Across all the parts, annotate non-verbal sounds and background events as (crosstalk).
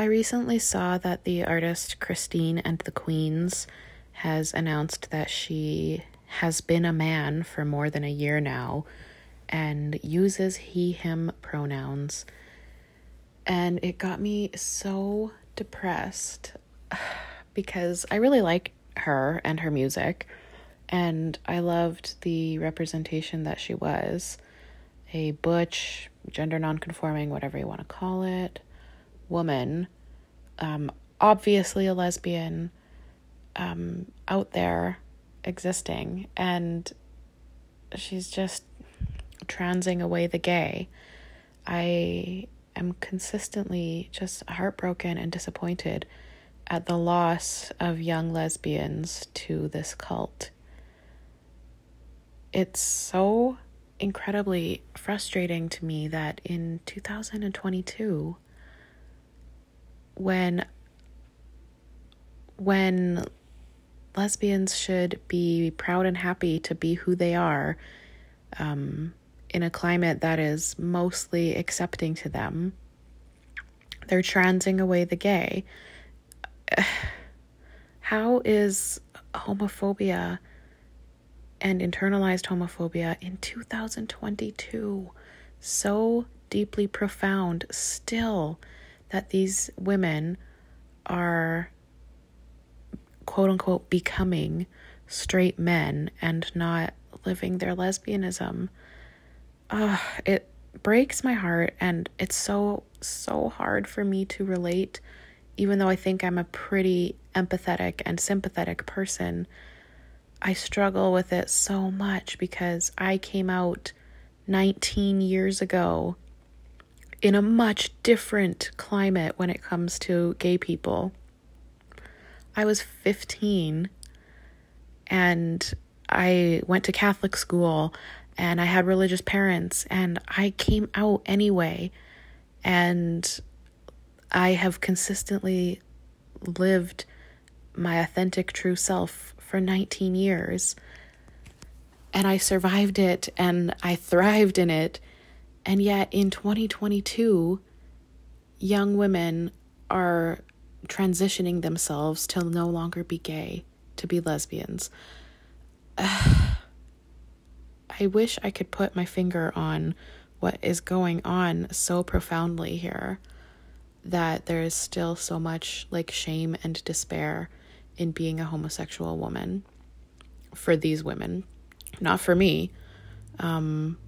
I recently saw that the artist Christine and the Queens has announced that she has been a man for more than a year now and uses he, him pronouns. And it got me so depressed (sighs) because I really like her and her music, and I loved the representation that she was a butch, gender nonconforming, whatever you want to call it, woman, um, obviously a lesbian, um, out there existing, and she's just transing away the gay. I am consistently just heartbroken and disappointed at the loss of young lesbians to this cult. It's so incredibly frustrating to me that in 2022 when when lesbians should be proud and happy to be who they are um, in a climate that is mostly accepting to them they're transing away the gay. (sighs) How is homophobia and internalized homophobia in 2022 so deeply profound still that these women are quote unquote becoming straight men and not living their lesbianism. Uh, it breaks my heart and it's so so hard for me to relate even though I think I'm a pretty empathetic and sympathetic person I struggle with it so much because I came out 19 years ago in a much different climate when it comes to gay people. I was 15 and I went to Catholic school and I had religious parents and I came out anyway. And I have consistently lived my authentic true self for 19 years. And I survived it and I thrived in it. And yet in 2022, young women are transitioning themselves to no longer be gay, to be lesbians. (sighs) I wish I could put my finger on what is going on so profoundly here that there is still so much like shame and despair in being a homosexual woman for these women, not for me. Um,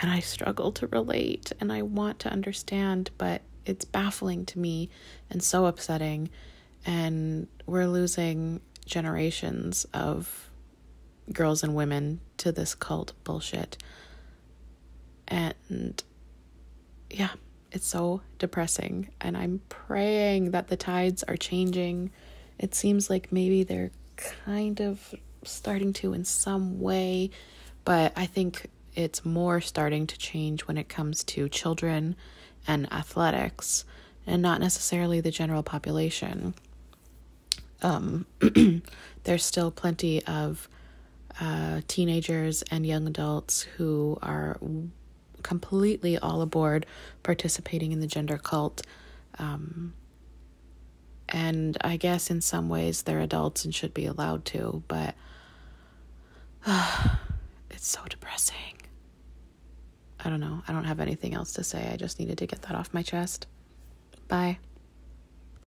and I struggle to relate and I want to understand, but it's baffling to me and so upsetting. And we're losing generations of girls and women to this cult bullshit. And yeah, it's so depressing. And I'm praying that the tides are changing it seems like maybe they're kind of starting to in some way, but I think it's more starting to change when it comes to children and athletics and not necessarily the general population. Um, (clears throat) there's still plenty of uh, teenagers and young adults who are completely all aboard participating in the gender cult. Um, and I guess in some ways they're adults and should be allowed to, but (sighs) (sighs) it's so depressing. I don't know. I don't have anything else to say. I just needed to get that off my chest. Bye.